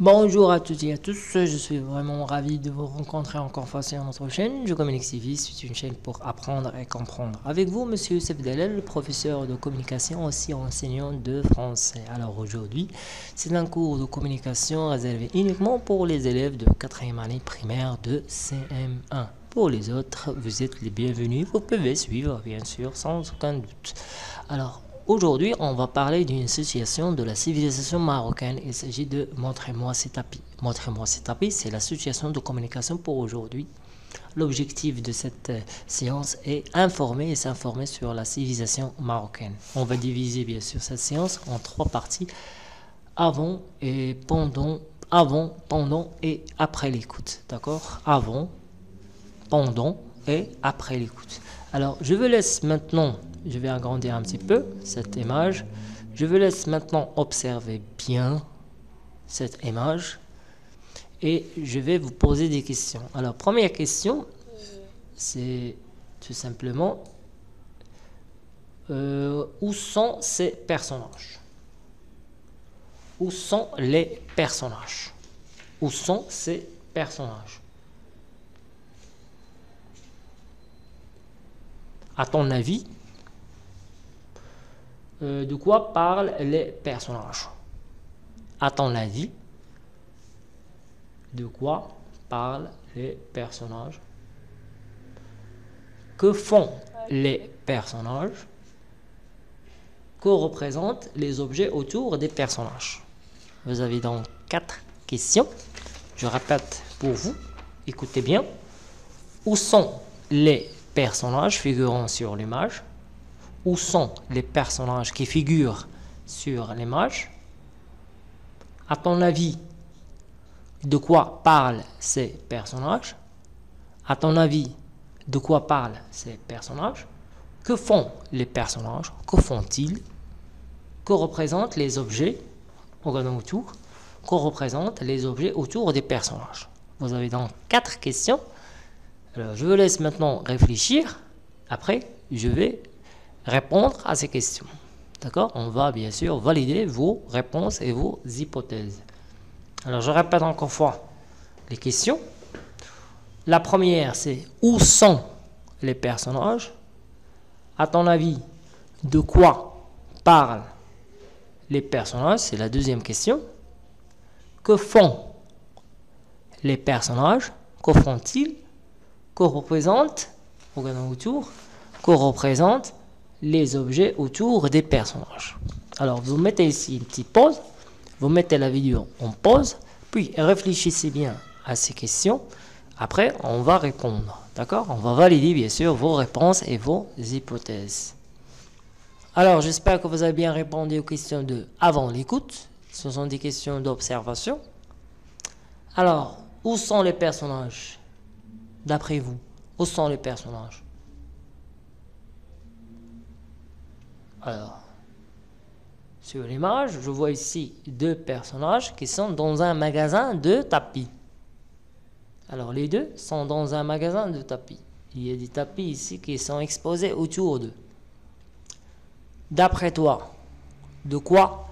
Bonjour à toutes et à tous, je suis vraiment ravi de vous rencontrer encore fois sur notre chaîne. Je communique Civis, c'est une chaîne pour apprendre et comprendre. Avec vous, monsieur Youssef professeur de communication, aussi enseignant de français. Alors aujourd'hui, c'est un cours de communication réservé uniquement pour les élèves de 4e année primaire de CM1. Pour les autres, vous êtes les bienvenus, vous pouvez suivre bien sûr sans aucun doute. Alors, Aujourd'hui, on va parler d'une situation de la civilisation marocaine. Il s'agit de Montrez-moi ces tapis. Montrez-moi ces tapis, c'est la situation de communication pour aujourd'hui. L'objectif de cette euh, séance est informer et s'informer sur la civilisation marocaine. On va diviser bien sûr cette séance en trois parties avant et pendant, avant, pendant et après l'écoute. D'accord? Avant, pendant et après l'écoute. Alors, je vous laisse maintenant je vais agrandir un petit peu cette image. Je vous laisse maintenant observer bien cette image et je vais vous poser des questions. Alors, première question, c'est tout simplement euh, où sont ces personnages? Où sont les personnages? Où sont ces personnages? À ton avis, euh, de quoi parlent les personnages? À ton avis, de quoi parlent les personnages? Que font les personnages? Que représentent les objets autour des personnages? Vous avez donc quatre questions. Je répète pour vous. Écoutez bien. Où sont les personnages figurant sur l'image? Où sont les personnages qui figurent sur l'image? À ton avis, de quoi parlent ces personnages? À ton avis, de quoi parlent ces personnages? Que font les personnages? Que font-ils? Que représentent les objets autour? Que représentent les objets autour des personnages? Vous avez donc quatre questions. Je vous laisse maintenant réfléchir. Après, je vais répondre à ces questions. D'accord? On va bien sûr valider vos réponses et vos hypothèses. Alors je répète encore une fois les questions. La première, c'est où sont les personnages? À ton avis, de quoi parlent les personnages? C'est la deuxième question. Que font les personnages? Que font-ils? Que représentent? Regardons autour. Que représentent les objets autour des personnages. Alors, vous mettez ici une petite pause, vous mettez la vidéo en pause, puis réfléchissez bien à ces questions. Après, on va répondre. D'accord? On va valider bien sûr vos réponses et vos hypothèses. Alors, j'espère que vous avez bien répondu aux questions de avant l'écoute. Ce sont des questions d'observation. Alors, où sont les personnages? D'après vous, où sont les personnages? Alors, sur l'image, je vois ici deux personnages qui sont dans un magasin de tapis. Alors, les deux sont dans un magasin de tapis. Il y a des tapis ici qui sont exposés autour d'eux. D'après toi, de quoi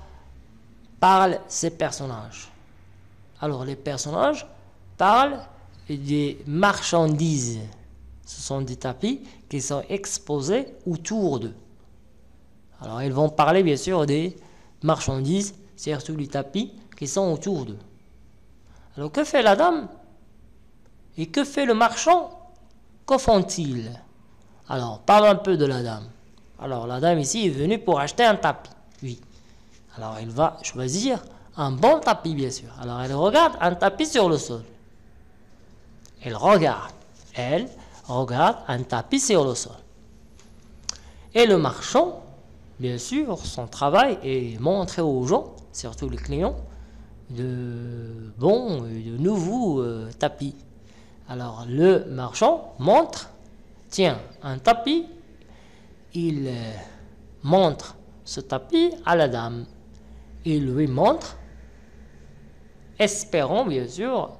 parlent ces personnages? Alors, les personnages parlent des marchandises. Ce sont des tapis qui sont exposés autour d'eux. Alors, ils vont parler bien sûr des marchandises, les tapis qui sont autour d'eux. Alors, que fait la dame? Et que fait le marchand? Que font-ils? Alors, parle un peu de la dame. Alors, la dame ici est venue pour acheter un tapis. Oui. Alors, elle va choisir un bon tapis, bien sûr. Alors, elle regarde un tapis sur le sol. Elle regarde. Elle regarde un tapis sur le sol. Et le marchand bien sûr, son travail est montrer aux gens, surtout les clients, de bons, de nouveaux euh, tapis. Alors le marchand montre, tiens, un tapis, il euh, montre ce tapis à la dame. Il lui montre, espérant bien sûr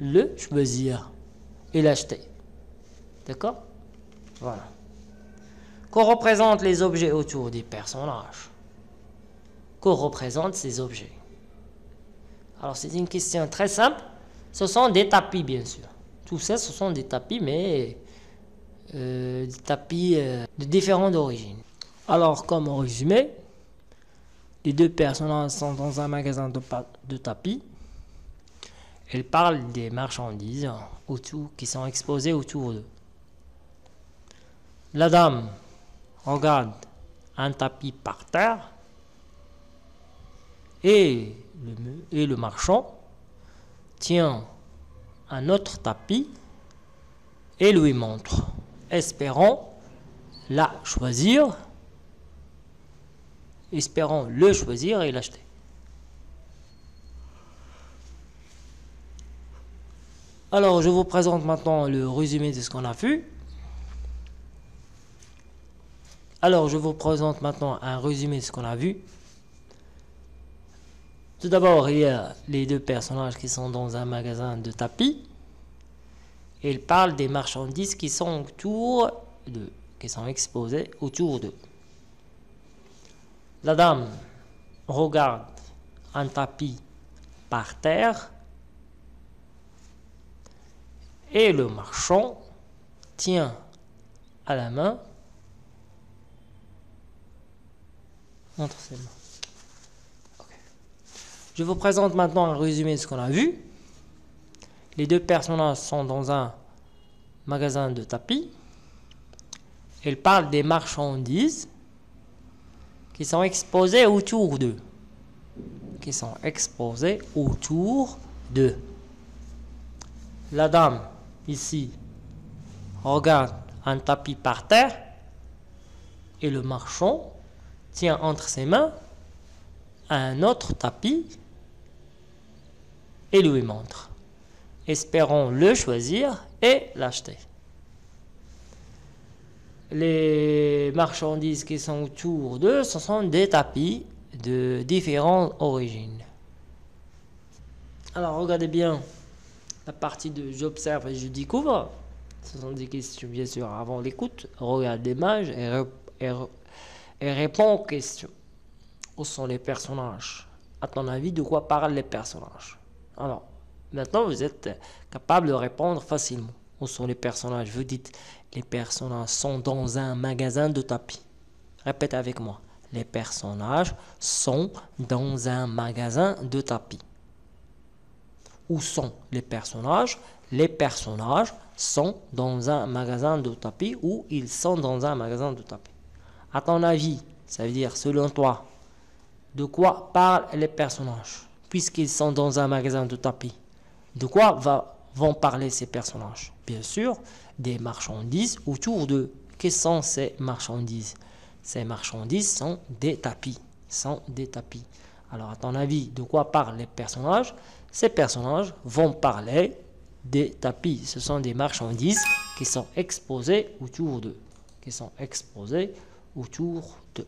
le choisir et l'acheter. D'accord? Voilà qu'on représente les objets autour des personnages? Qu'on représente ces objets? Alors c'est une question très simple. Ce sont des tapis, bien sûr. Tout ça, ce sont des tapis, mais euh, des tapis euh, de différentes origines. Alors, comme résumé, les deux personnages sont dans un magasin de, de tapis. Elles parlent des marchandises autour, qui sont exposées autour d'eux. La dame regarde un tapis par terre et le, marchand tient un autre tapis et lui montre, espérant la choisir, espérant le choisir et l'acheter. Alors, je vous présente maintenant le résumé de ce qu'on a vu. Alors, je vous présente maintenant un résumé de ce qu'on a vu. Tout d'abord, il y a les deux personnages qui sont dans un magasin de tapis. Ils parlent des marchandises qui sont autour qui sont exposées autour d'eux. La dame regarde un tapis par terre et le marchand tient à la main Je vous présente maintenant un résumé de ce qu'on a vu. Les deux personnages sont dans un magasin de tapis. Ils parlent des marchandises qui sont exposées autour d'eux. Qui sont exposées autour d'eux. La dame, ici, regarde un tapis par terre et le marchand tient entre ses mains un autre tapis et lui montre. Espérons le choisir et l'acheter. Les marchandises qui sont autour d'eux, ce sont des tapis de différentes origines. Alors regardez bien la partie de j'observe et je découvre. Ce sont des questions bien sûr avant l'écoute. Regarde l'image et, et, et réponds aux questions. Où sont les personnages? À ton avis, de quoi parlent les personnages? Alors, maintenant, vous êtes capable de répondre facilement. Où sont les personnages? Vous dites, les personnages sont dans un magasin de tapis. Répète avec moi. Les personnages sont dans un magasin de tapis. Où sont les personnages? Les personnages sont dans un magasin de tapis ou ils sont dans un magasin de tapis. À ton avis, ça veut dire selon toi, de quoi parlent les personnages puisqu'ils sont dans un magasin de tapis? De quoi vont parler ces personnages? Bien sûr, des marchandises autour d'eux. Quelles sont ces marchandises? Ces marchandises sont des tapis. Sont des tapis. Alors, à ton avis, de quoi parlent les personnages? Ces personnages vont parler des tapis. Ce sont des marchandises qui sont exposées autour d'eux. Qui sont exposées autour d'eux.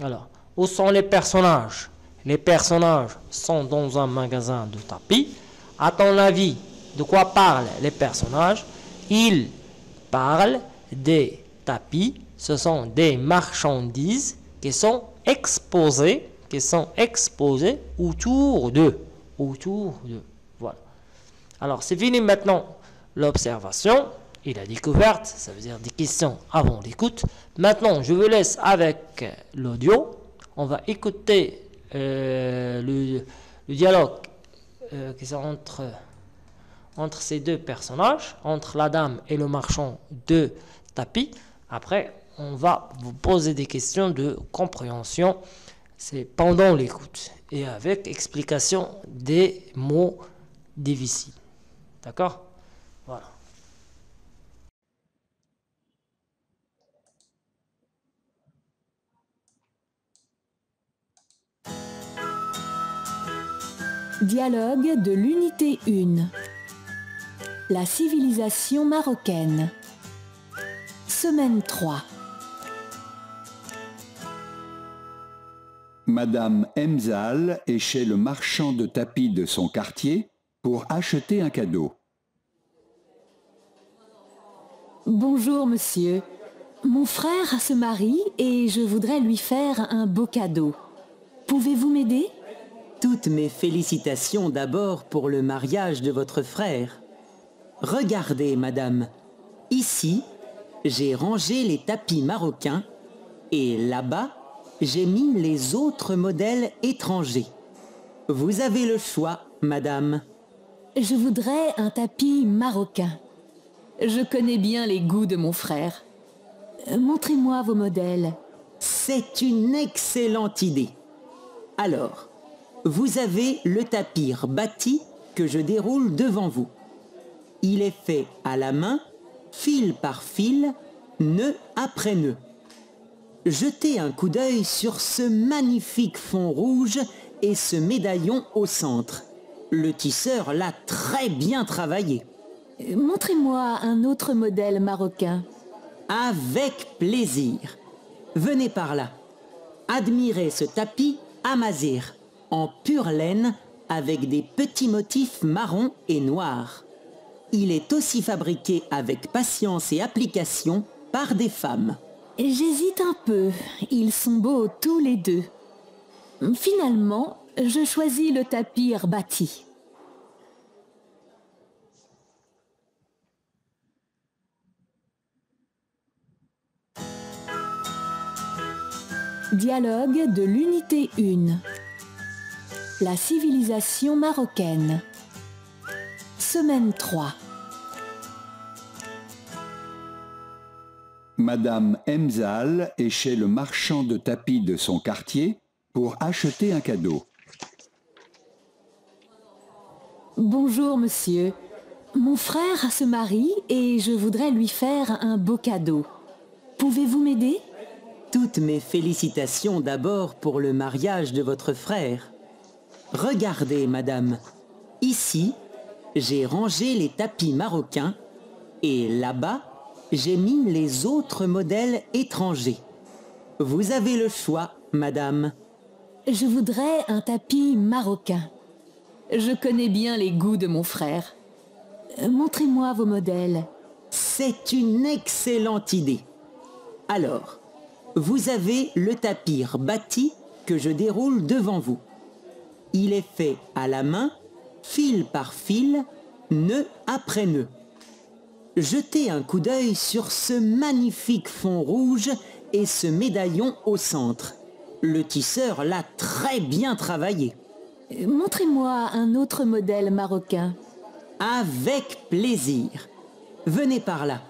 Alors, où sont les personnages? Les personnages sont dans un magasin de tapis. À ton avis, de quoi parlent les personnages? Ils parlent des tapis. Ce sont des marchandises qui sont exposées, qui sont exposées autour d'eux. Autour d'eux. Voilà. Alors, c'est fini maintenant l'observation et la découverte. Ça veut dire des questions avant l'écoute. Maintenant, je vous laisse avec l'audio. On va écouter euh, le, dialogue euh, qui est entre, entre ces deux personnages, entre la dame et le marchand de tapis. Après, on va vous poser des questions de compréhension. C'est pendant l'écoute et avec explication des mots difficiles. D'accord? Dialogue de l'unité 1. La civilisation marocaine. Semaine 3. Madame Emzal est chez le marchand de tapis de son quartier pour acheter un cadeau. Bonjour monsieur. Mon frère se marie et je voudrais lui faire un beau cadeau. Pouvez-vous m'aider? Toutes mes félicitations d'abord pour le mariage de votre frère. Regardez, madame, ici, j'ai rangé les tapis marocains et là-bas, j'ai mis les autres modèles étrangers. Vous avez le choix, madame. Je voudrais un tapis marocain. Je connais bien les goûts de mon frère. Euh, Montrez-moi vos modèles. C'est une excellente idée. Alors, vous avez le tapis bâti que je déroule devant vous. Il est fait à la main, fil par fil, nœud après nœud. Jetez un coup d'œil sur ce magnifique fond rouge et ce médaillon au centre. Le tisseur l'a très bien travaillé. Montrez-moi un autre modèle marocain. Avec plaisir. Venez par là. Admirez ce tapis amazir en pure laine avec des petits motifs marrons et noirs. Il est aussi fabriqué avec patience et application par des femmes. J'hésite un peu. Ils sont beaux tous les deux. Finalement, je choisis le tapis bâti. Dialogue de l'unité 1. La civilisation marocaine. Semaine 3. Madame Emzal est chez le marchand de tapis de son quartier pour acheter un cadeau. Bonjour monsieur. Mon frère se marie et je voudrais lui faire un beau cadeau. Pouvez-vous m'aider? Toutes mes félicitations d'abord pour le mariage de votre frère. Regardez, madame, ici, j'ai rangé les tapis marocains et là-bas, j'ai mis les autres modèles étrangers. Vous avez le choix, madame. Je voudrais un tapis marocain. Je connais bien les goûts de mon frère. Euh, Montrez-moi vos modèles. C'est une excellente idée. Alors, vous avez le tapis bâti que je déroule devant vous. Il est fait à la main, fil par fil, nœud après nœud. Jetez un coup d'œil sur ce magnifique fond rouge et ce médaillon au centre. Le tisseur l'a très bien travaillé. Montrez-moi un autre modèle marocain. Avec plaisir. Venez par là.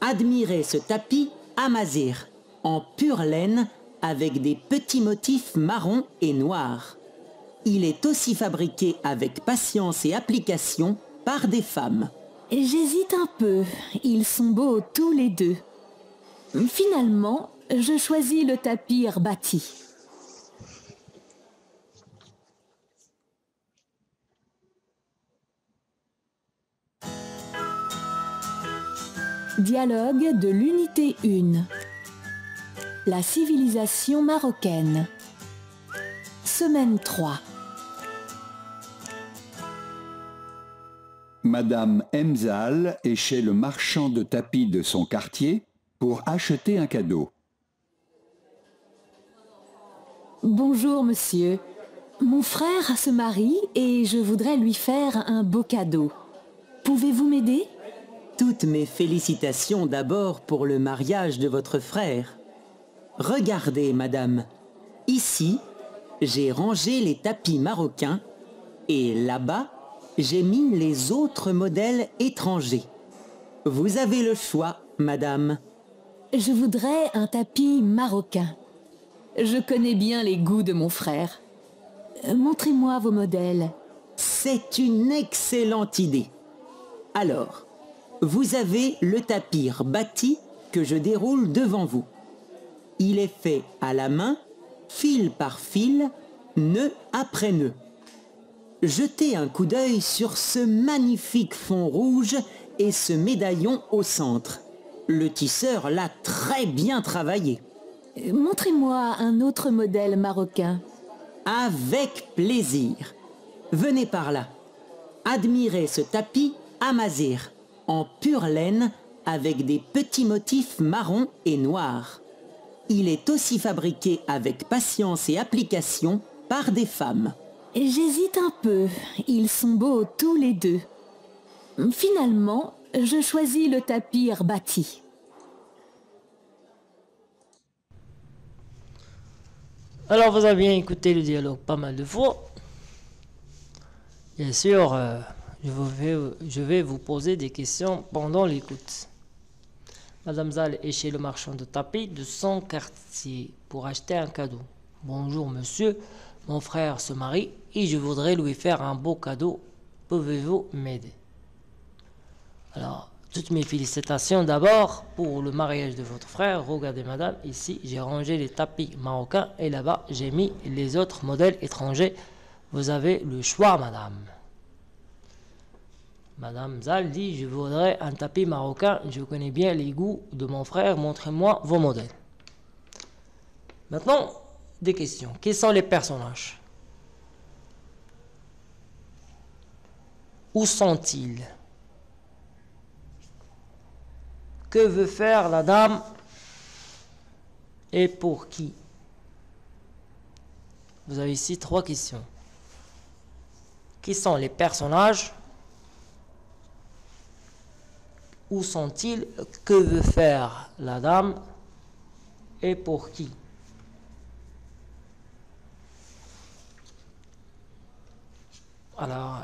Admirez ce tapis amazir en pure laine avec des petits motifs marrons et noirs. Il est aussi fabriqué avec patience et application par des femmes. J'hésite un peu. Ils sont beaux tous les deux. Finalement, je choisis le tapis bâti. Dialogue de l'unité 1. La civilisation marocaine. Semaine 3. Madame Emzal est chez le marchand de tapis de son quartier pour acheter un cadeau. Bonjour monsieur. Mon frère se marie et je voudrais lui faire un beau cadeau. Pouvez-vous m'aider? Toutes mes félicitations d'abord pour le mariage de votre frère. Regardez, madame, ici, j'ai rangé les tapis marocains et là-bas, j'ai mis les autres modèles étrangers. Vous avez le choix, madame. Je voudrais un tapis marocain. Je connais bien les goûts de mon frère. Euh, Montrez-moi vos modèles. C'est une excellente idée. Alors, vous avez le tapis bâti que je déroule devant vous. Il est fait à la main, fil par fil, nœud après nœud. Jetez un coup d'œil sur ce magnifique fond rouge et ce médaillon au centre. Le tisseur l'a très bien travaillé. Euh, Montrez-moi un autre modèle marocain. Avec plaisir. Venez par là. Admirez ce tapis amazir en pure laine avec des petits motifs marrons et noirs. Il est aussi fabriqué avec patience et application par des femmes. J'hésite un peu. Ils sont beaux tous les deux. Finalement, je choisis le tapis bâti. Alors, vous avez bien écouté le dialogue pas mal de fois. Bien sûr, euh, je, vais, je vais vous poser des questions pendant l'écoute. Madame Zal est chez le marchand de tapis de son quartier pour acheter un cadeau. Bonjour monsieur, mon frère se marie je voudrais lui faire un beau cadeau. Pouvez-vous m'aider? Alors, toutes mes félicitations d'abord pour le mariage de votre frère. Regardez madame, ici j'ai rangé les tapis marocains et là-bas j'ai mis les autres modèles étrangers. Vous avez le choix madame. Madame Zal dit, je voudrais un tapis marocain, je connais bien les goûts de mon frère, montrez-moi vos modèles. Maintenant, des questions. Quels sont les personnages? Où sont-ils? Que veut faire la dame? Et pour qui? Vous avez ici trois questions. Qui sont les personnages? Où sont-ils? Que veut faire la dame? Et pour qui? Alors,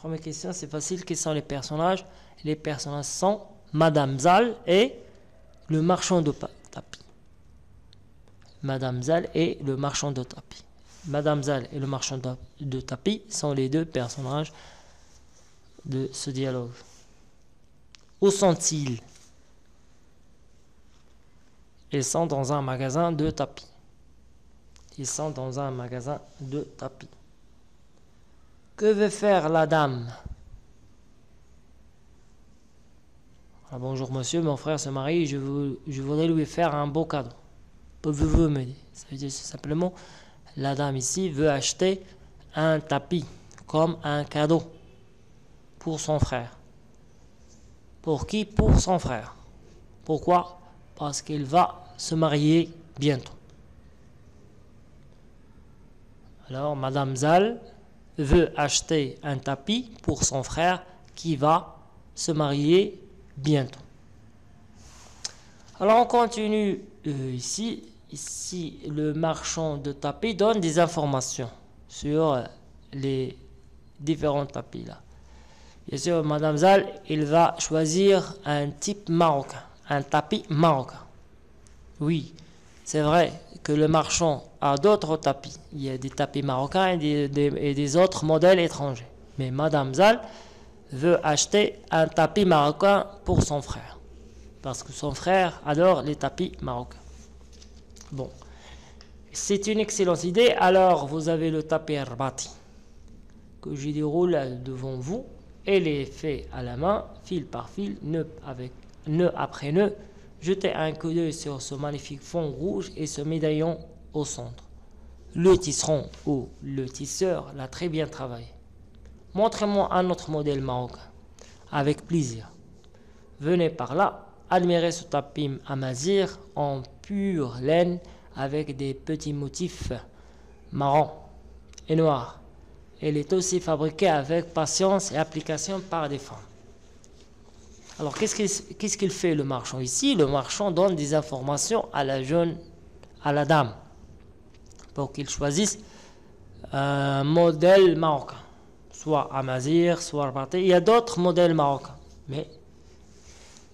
première question, c'est facile. Quels sont les personnages? Les personnages sont Madame Zal et le marchand de tapis. Madame Zal et le marchand de tapis. Madame Zal et le marchand de tapis sont les deux personnages de ce dialogue. Où sont-ils? Ils sont dans un magasin de tapis. Ils sont dans un magasin de tapis. Que veut faire la dame? Ah, Bonjour monsieur, mon frère se marie, je, voudrais lui faire un beau cadeau. Pouvez-vous m'aider Ça veut dire simplement, la dame ici veut acheter un tapis comme un cadeau pour son frère. Pour qui? Pour son frère. Pourquoi? Parce qu'il va se marier bientôt. Alors, Madame Zal veut acheter un tapis pour son frère qui va se marier bientôt. Alors, on continue euh, ici. Ici, le marchand de tapis donne des informations sur les différents tapis là. Bien sûr, Madame Zal, il va choisir un type marocain, un tapis marocain. Oui, c'est vrai que le marchand a d'autres tapis. Il y a des tapis marocains et des, autres modèles étrangers. Mais Madame Zal veut acheter un tapis marocain pour son frère. Parce que son frère adore les tapis marocains. Bon. C'est une excellente idée. Alors, vous avez le tapis Herbati que je déroule devant vous et les fait à la main, fil par fil, nœud après nœud. Jetez un coup d'œil sur ce magnifique fond rouge et ce médaillon au centre. Le tisseron ou le tisseur l'a très bien travaillé. Montrez-moi un autre modèle marocain. Avec plaisir. Venez par là, admirez ce tapis amazir en pure laine avec des petits motifs marrons et noirs. Elle est aussi fabriquée avec patience et application par des femmes. Alors, qu'est-ce qu'il fait le marchand? Ici Le marchand donne des informations à la jeune, à la dame, pour qu'il choisisse un modèle marocain, soit Amazir, soit Rabaté. Il y a d'autres modèles marocains, mais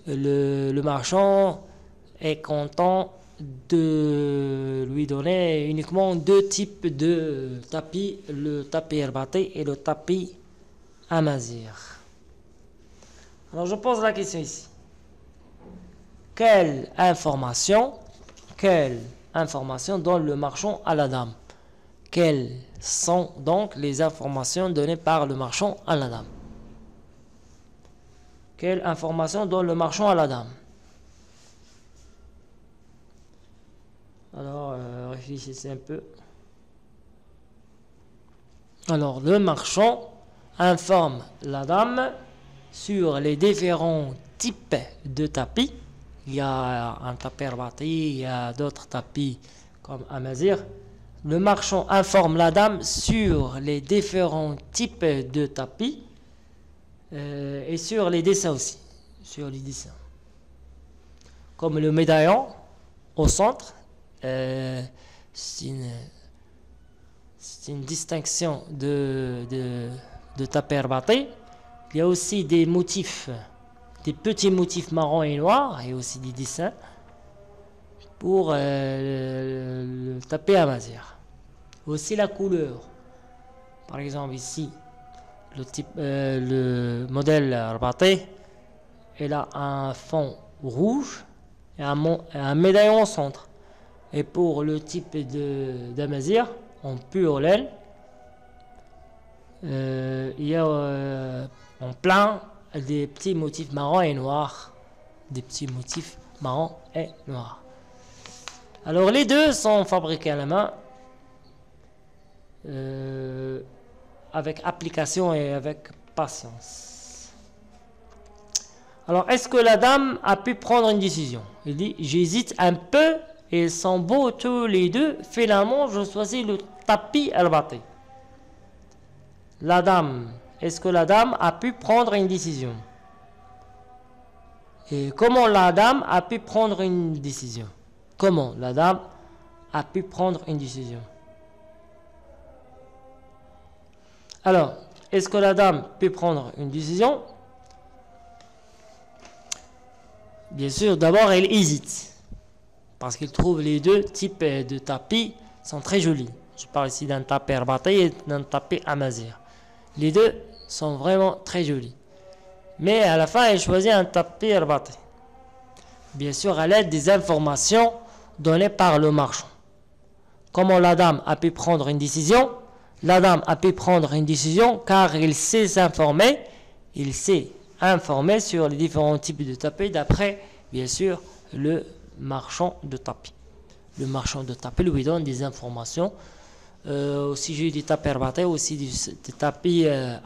le, le marchand est content de lui donner uniquement deux types de tapis, le tapis herbaté et le tapis amazir. Alors je pose la question ici. Quelle information, donne le marchand à la dame? Quelles sont donc les informations données par le marchand à la dame? Quelle information donne le marchand à la dame? Alors, euh, réfléchissez un peu. Alors, le marchand informe la dame sur les différents types de tapis. Il y a un tapis rabatté, il y a d'autres tapis comme Amazir. le marchand informe la dame sur les différents types de tapis euh, et sur les dessins aussi. Sur les dessins. Comme le médaillon au centre, euh, c'est une, distinction de, de, tapis Il y a aussi des motifs, des petits motifs marrons et noirs et aussi des dessins pour euh, le, tapis à mazir. Aussi la couleur. Par exemple ici, le, type, euh, le modèle Arbaté, il a un fond rouge et un, un, médaillon au centre. Et pour le type de d'amazir, en pur laine, euh, il y a en plein des petits motifs marrons et noirs. Des petits motifs marrons et noirs. Alors les deux sont fabriqués à la main euh, avec application et avec patience. Alors est-ce que la dame a pu prendre une décision? Il dit j'hésite un peu et ils sont beaux tous les deux. Finalement je choisis le tapis al La dame, est-ce que la dame a pu prendre une décision? Et comment la dame a pu prendre une décision? Comment la dame a pu prendre une décision? Alors, est-ce que la dame peut prendre une décision? Bien sûr, d'abord, elle hésite. Parce qu'elle trouve les deux types de tapis sont très jolis. Je parle ici d'un tapis herbaté et d'un tapis amazir. Les deux sont vraiment très jolis. Mais à la fin, elle choisit un tapis herbaté. Bien sûr, à l'aide des informations donné par le marchand. Comment la dame a pu prendre une décision? La dame a pu prendre une décision car il s'est informé, il s'est informé sur les différents types de tapis d'après, bien sûr, le marchand de tapis. Le marchand de tapis lui donne des informations euh, au sujet des tapis herbatés, aussi des, tapis euh,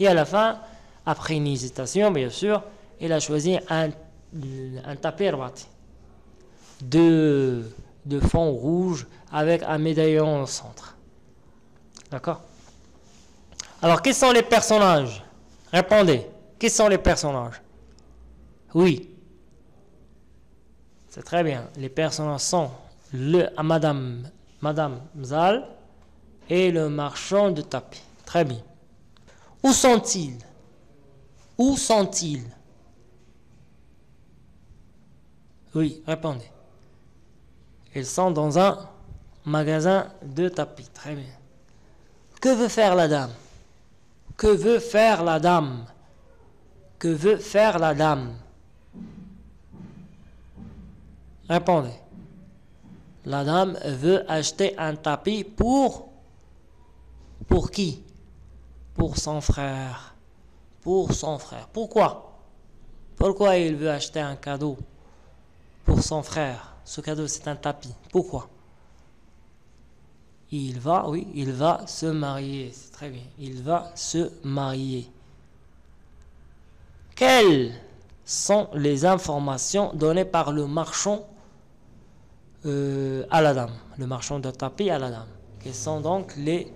Et à la fin, après une hésitation, bien sûr, il a choisi un, un tapis de, de fond rouge avec un médaillon au centre. D'accord? Alors, quels sont les personnages? Répondez. Quels sont les personnages? Oui. C'est très bien. Les personnages sont le Madame, Madame Zal et le marchand de tapis. Très bien. Où sont-ils? Où sont-ils? Oui, répondez. Ils sont dans un magasin de tapis. Très bien. Que veut faire la dame? Que veut faire la dame? Que veut faire la dame? Répondez. La dame veut acheter un tapis pour pour qui? Pour son frère. Pour son frère. Pourquoi? Pourquoi il veut acheter un cadeau pour son frère? Ce cadeau, c'est un tapis. Pourquoi? Il va, oui, il va se marier. C'est très bien. Il va se marier. Quelles sont les informations données par le marchand à la dame Le marchand de tapis à la dame. Quelles sont donc les,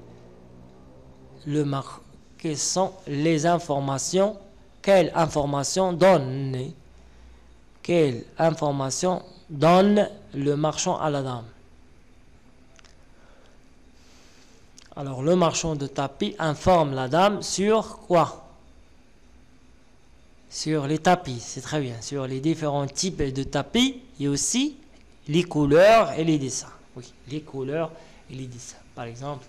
le quelles sont les informations Quelles informations donne donne le marchand à la dame. Alors le marchand de tapis informe la dame sur quoi? Sur les tapis, c'est très bien. Sur les différents types de tapis et aussi les couleurs et les dessins. Oui, les couleurs et les dessins. Par exemple,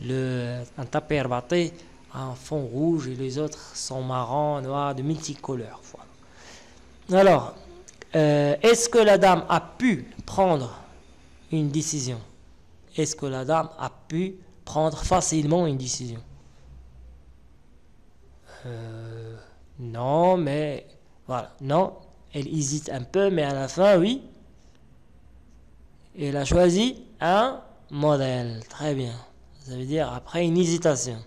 le, un tapis herbaté a un fond rouge et les autres sont marrons, noirs, de multicolores. Voilà. Alors, euh, est-ce que la dame a pu prendre une décision? Est-ce que la dame a pu prendre facilement une décision? Euh, Non, mais voilà, non, elle hésite un peu, mais à la fin, oui. Elle a choisi un modèle. Très bien. Ça veut dire après une hésitation.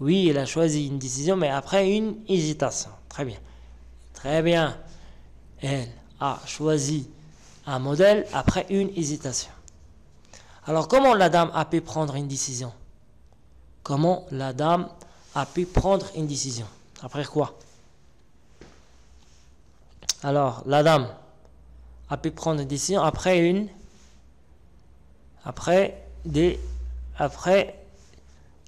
Oui, elle a choisi une décision, mais après une hésitation. Très bien. Très bien. Elle a choisi un modèle après une hésitation. Alors, comment la dame a pu prendre une décision? Comment la dame a pu prendre une décision? Après quoi? Alors, la dame a pu prendre une décision après une après après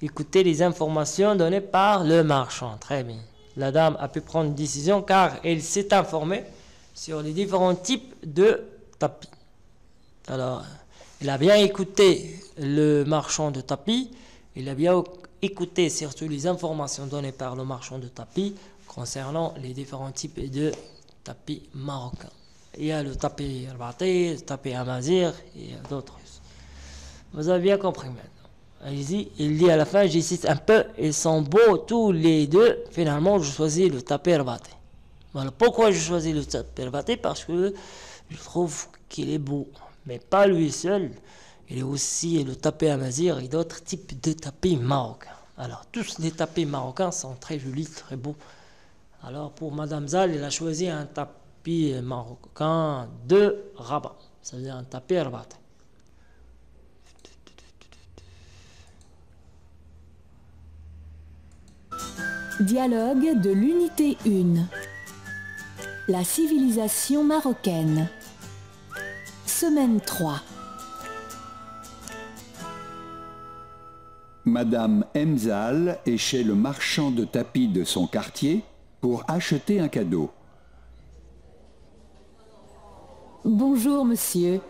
écouter les informations données par le marchand. Très bien. La dame a pu prendre une décision car elle s'est informée sur les différents types de tapis. Alors, il a bien écouté le marchand de tapis, il a bien écouté surtout les informations données par le marchand de tapis concernant les différents types de tapis marocains. Il y a le tapis Albati, le tapis Amazir et d'autres. Vous avez bien compris maintenant. Il dit, à la fin, j'y cite un peu, ils sont beaux tous les deux. Finalement, je choisis le tapis Albati. Voilà pourquoi je choisis le tapis Albati, parce que je trouve qu'il est beau. Mais pas lui seul. Il est aussi le tapis Amazir et d'autres types de tapis marocains. Alors, tous les tapis marocains sont très jolis, très beaux. Alors, pour Madame Zal, elle a choisi un tapis marocain de Rabat. Ça veut dire un tapis Rabat. Dialogue de l'unité 1. La civilisation marocaine. Semaine 3. Madame Emzal est chez le marchand de tapis de son quartier pour acheter un cadeau. Bonjour, monsieur.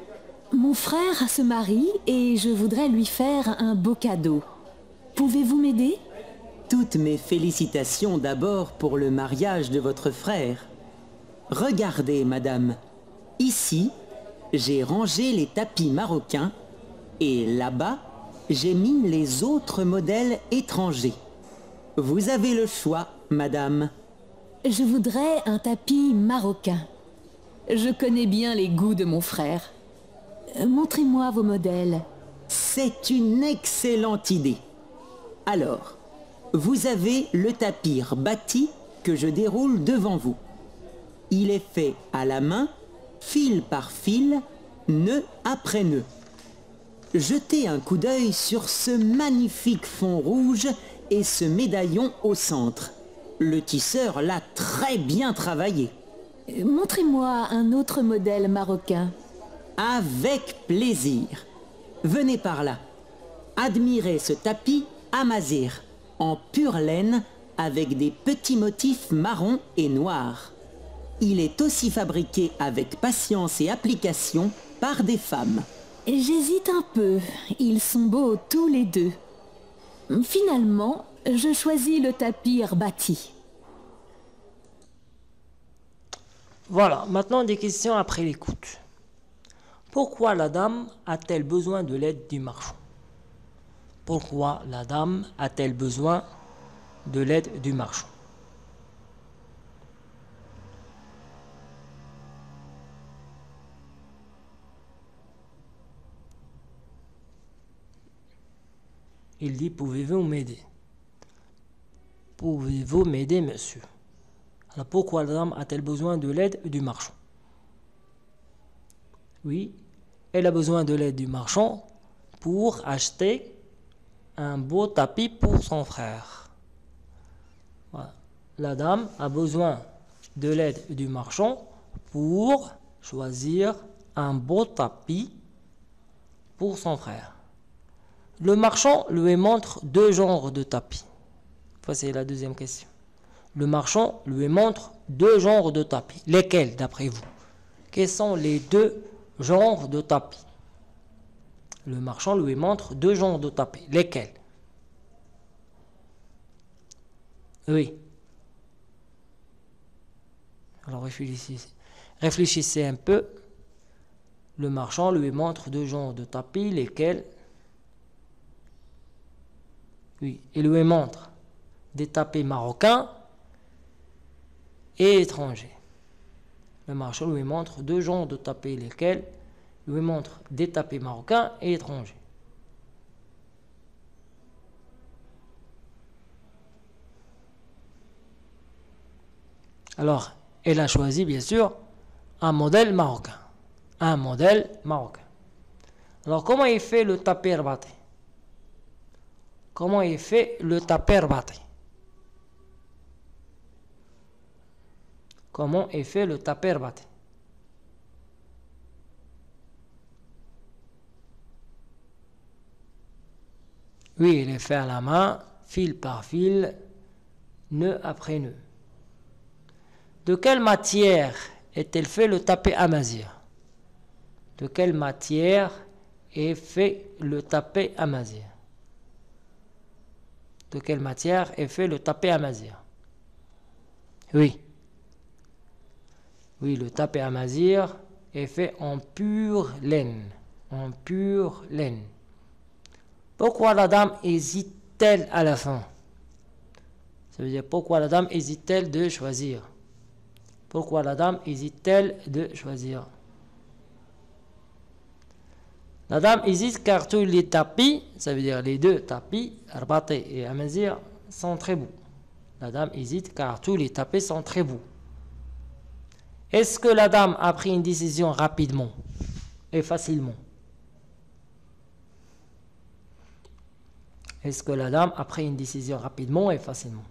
Mon frère se marie et je voudrais lui faire un beau cadeau. Pouvez-vous m'aider? Toutes mes félicitations d'abord pour le mariage de votre frère. Regardez, madame. Ici, j'ai rangé les tapis marocains et là-bas, j'ai mis les autres modèles étrangers. Vous avez le choix, madame. Je voudrais un tapis marocain. Je connais bien les goûts de mon frère. Euh, montrez-moi vos modèles. C'est une excellente idée. Alors, vous avez le tapis bâti que je déroule devant vous. Il est fait à la main, fil par fil, nœud après nœud. Jetez un coup d'œil sur ce magnifique fond rouge et ce médaillon au centre. Le tisseur l'a très bien travaillé. Montrez-moi un autre modèle marocain. Avec plaisir. Venez par là. Admirez ce tapis amazir, en pure laine, avec des petits motifs marrons et noirs. Il est aussi fabriqué avec patience et application par des femmes. J'hésite un peu. Ils sont beaux tous les deux. Finalement, je choisis le tapis bâti. Voilà, maintenant des questions après l'écoute. Pourquoi la dame a-t-elle besoin de l'aide du marchand? Pourquoi la dame a-t-elle besoin de l'aide du marchand? Il dit, pouvez-vous m'aider? Pouvez-vous m'aider, monsieur? Alors pourquoi la dame a-t-elle besoin de l'aide du marchand? Oui, elle a besoin de l'aide du marchand pour acheter un beau tapis pour son frère. La dame a besoin de l'aide du marchand pour choisir un beau tapis pour son frère. Le marchand lui montre deux genres de tapis. Voici la deuxième question le marchand lui montre deux genres de tapis. Lesquels, d'après vous? Quels sont les deux genres de tapis? Le marchand lui montre deux genres de tapis. Lesquels? Oui. Alors réfléchissez. Un peu. Le marchand lui montre deux genres de tapis, lesquels? Oui, il lui montre des tapis marocains et étrangers. Le marchand lui montre deux genres de tapis, lesquels? Lui montrent des tapis marocains et étrangers. Alors, elle a choisi bien sûr un modèle marocain. Un modèle marocain. Alors, comment il fait le tapis rabaté? Comment il fait le tapis rabaté? Comment il fait le tapis rabaté? Oui, il est fait à la main, fil par fil, nœud après nœud. De quelle matière est-elle fait le tapé amazir De quelle matière est fait le tapé amazir De quelle matière est fait le tapé amazir Oui. Oui, le tapé amazir est fait en pure laine. En pure laine. Pourquoi la dame hésite-t-elle à la fin? Ça veut dire pourquoi la dame hésite-t-elle de choisir? Pourquoi la dame hésite-t-elle de choisir? La dame hésite car tous les tapis, ça veut dire les deux tapis, Arbaté et Amazir, sont très beaux. La dame hésite car tous les tapis sont très beaux. Est-ce que la dame a pris une décision rapidement et facilement? Est-ce que la dame a pris une décision rapidement et facilement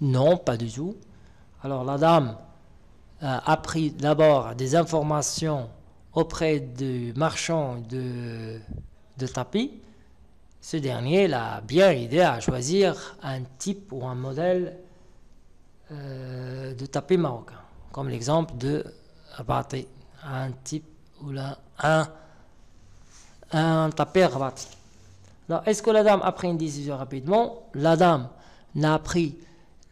Non, pas du tout. Alors la dame a pris d'abord des informations auprès du marchand de, tapis. Ce dernier l'a bien aidé à choisir un type ou un modèle euh, de tapis marocain comme l'exemple de rabaté, un type ou là, un, un tapé. Alors, est-ce que la dame a pris une décision rapidement? La dame n'a pris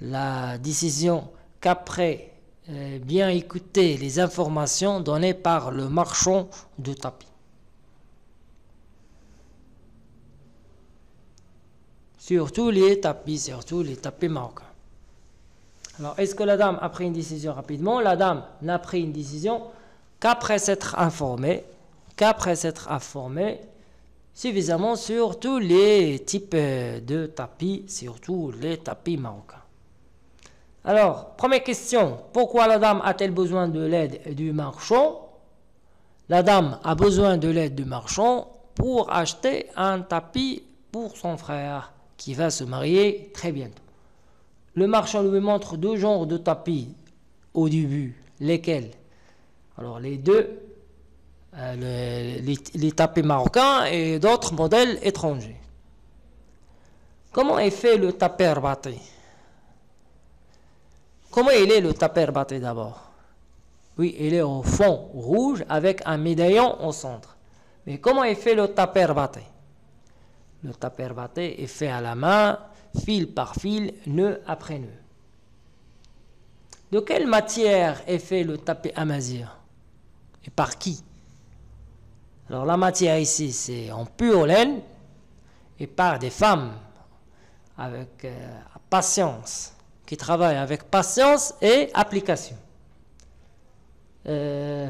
la décision qu'après euh, bien écouter les informations données par le marchand de tapis. Surtout les tapis, surtout les tapis marocains. Alors, est-ce que la dame a pris une décision rapidement? La dame n'a pris une décision qu'après s'être informée, qu'après s'être informée suffisamment sur tous les types de tapis, surtout les tapis marocains. Alors, première question, pourquoi la dame a-t-elle besoin de l'aide du marchand? La dame a besoin de l'aide du marchand pour acheter un tapis pour son frère qui va se marier très bientôt. Le marchand lui montre deux genres de tapis au début. Lesquels? Alors les deux, euh, les, tapis marocains et d'autres modèles étrangers. Comment est fait le tapis rabaté Comment il est le tapis rabaté d'abord? Oui, il est au fond rouge avec un médaillon au centre. Mais comment est fait le tapis rabaté Le tapis rabaté est fait à la main fil par fil, nœud après nœud. De quelle matière est fait le tapis amazir Et par qui? Alors la matière ici, c'est en pure laine et par des femmes avec euh, patience, qui travaillent avec patience et application. Euh,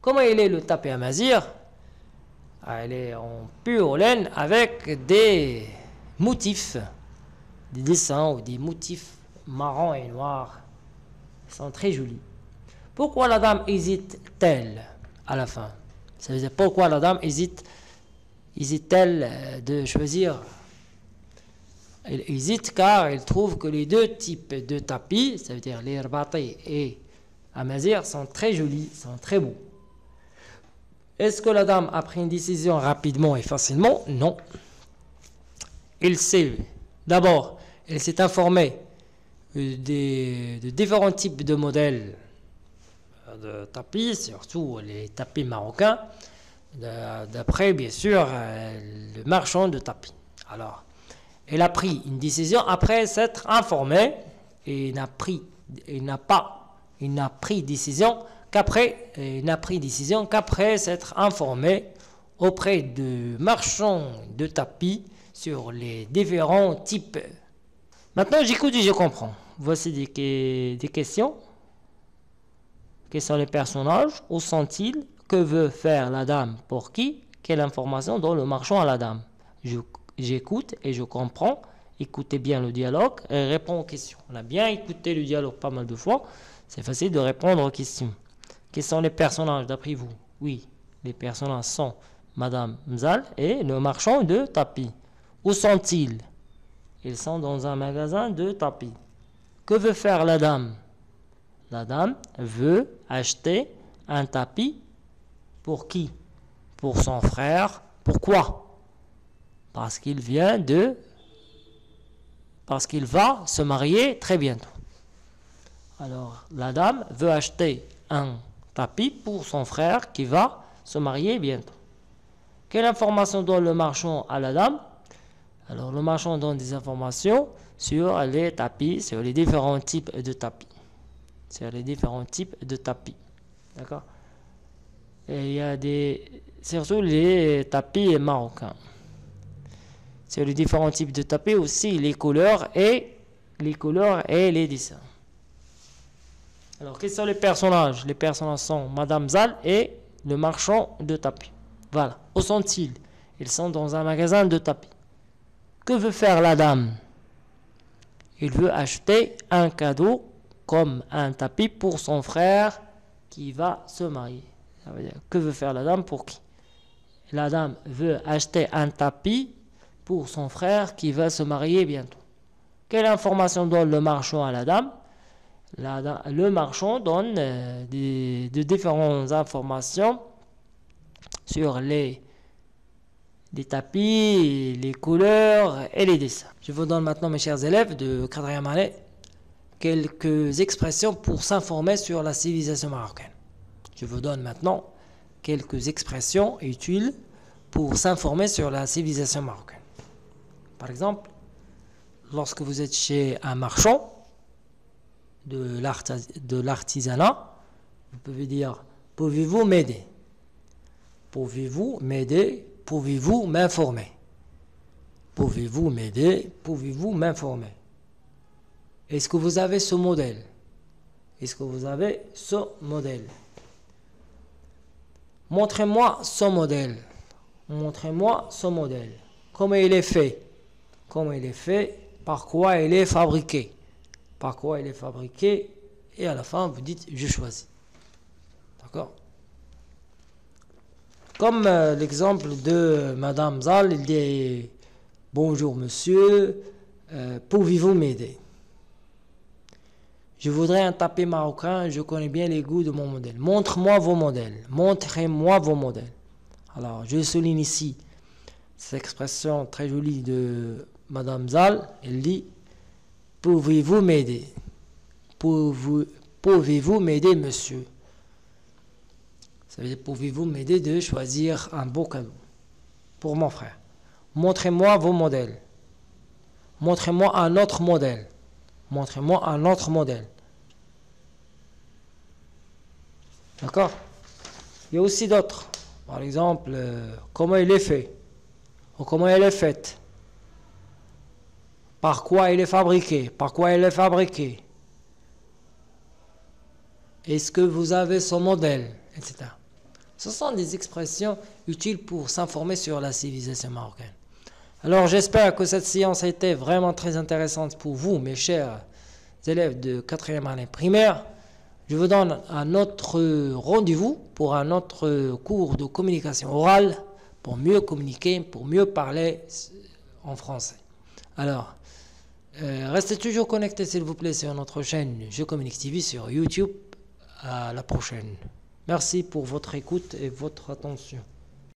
comment il est le tapis amazir ah, Il est en pure laine avec des motifs, des dessins ou des motifs marrons et noirs. Sont très jolis. Pourquoi la dame hésite-t-elle à la fin? Ça veut dire pourquoi la dame hésite hésite-t-elle euh, de choisir? Elle hésite car elle trouve que les deux types de tapis, ça veut dire les et amazir, sont très jolis, sont très beaux. Est-ce que la dame a pris une décision rapidement et facilement? Non il sait, d'abord, elle s'est informée des, de différents types de modèles de tapis, surtout les tapis marocains, d'après, bien sûr, le marchand de tapis. Alors, elle a pris une décision après s'être informée et n'a pris, il n'a pas, il n'a pris décision qu'après, il n'a pris décision qu'après s'être informé auprès de marchands de tapis sur les différents types. Maintenant, j'écoute et je comprends. Voici des, questions. Quels sont les personnages? Où sont-ils? Que veut faire la dame? Pour qui? Quelle information donne le marchand à la dame? J'écoute et je comprends écoutez bien le dialogue et répondez aux questions. On a bien écouté le dialogue pas mal de fois. C'est facile de répondre aux questions. Quels sont les personnages d'après vous? Oui, les personnages sont Madame Mzal et le marchand de tapis. Où sont-ils? Ils sont dans un magasin de tapis. Que veut faire la dame? La dame veut acheter un tapis pour qui? Pour son frère. Pourquoi? Parce qu'il vient de... Parce qu'il va se marier très bientôt. Alors, la dame veut acheter un tapis pour son frère qui va se marier bientôt. Quelle information donne le marchand à la dame? Alors, le marchand donne des informations sur les tapis, sur les différents types de tapis. Sur les différents types de tapis. D'accord? Et il y a des. Surtout les tapis marocains. Sur les différents types de tapis aussi, les couleurs et les couleurs et les dessins. Alors, quels sont les personnages? Les personnages sont Madame Zal et le marchand de tapis. Voilà. Où sont-ils? Ils sont dans un magasin de tapis. Que veut faire la dame? Il veut acheter un cadeau comme un tapis pour son frère qui va se marier. Que veut faire la dame? Pour qui? La dame veut acheter un tapis pour son frère qui va se marier bientôt. Quelle information donne le marchand à la dame? Le marchand donne euh, de différentes informations sur les, les tapis, les couleurs et les dessins. Je vous donne maintenant, mes chers élèves de 4e année, quelques expressions pour s'informer sur la civilisation marocaine. Je vous donne maintenant quelques expressions utiles pour s'informer sur la civilisation marocaine. Par exemple, lorsque vous êtes chez un marchand, de l'artisanat, vous pouvez dire Pouvez-vous m'aider? Pouvez-vous m'aider Pouvez-vous m'informer? Pouvez-vous m'aider? Pouvez-vous m'informer? Est-ce que vous avez ce modèle? Est-ce que vous avez ce modèle? Montrez-moi ce modèle. Montrez-moi ce modèle. Comment il est fait? Comment il est fait? Par quoi il est fabriqué? Par quoi il est fabriqué, et à la fin, vous dites je choisis. D'accord? Comme euh, l'exemple de Madame Zal, il dit Bonjour monsieur, euh, pouvez-vous m'aider? Je voudrais un tapis marocain, je connais bien les goûts de mon modèle. Montre-moi vos modèles, montrez-moi vos modèles. Alors, je souligne ici cette expression très jolie de Madame Zal, elle dit Pouvez-vous m'aider? Pouvez-vous m'aider, monsieur? Ça veut pouvez-vous m'aider de choisir un beau cadeau pour mon frère? Montrez-moi vos modèles. Montrez-moi un autre modèle. Montrez-moi un autre modèle. D'accord? Il y a aussi d'autres. Par exemple, euh, comment il est fait ou comment elle est faite par quoi il est fabriqué Par quoi il est fabriqué Est-ce que vous avez son modèle Etc. Ce sont des expressions utiles pour s'informer sur la civilisation marocaine. Alors j'espère que cette séance a été vraiment très intéressante pour vous, mes chers élèves de 4e année primaire. Je vous donne un autre rendez-vous pour un autre cours de communication orale pour mieux communiquer, pour mieux parler en français. Alors, euh, restez toujours connectés, s'il vous plaît, sur notre chaîne Je Communique TV sur YouTube. À la prochaine. Merci pour votre écoute et votre attention.